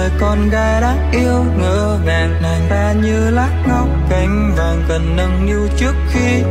người con gái đáng yêu, ngỡ ngàng, nàng ta như lát ngọc cánh vàng cần nâng niu trước khi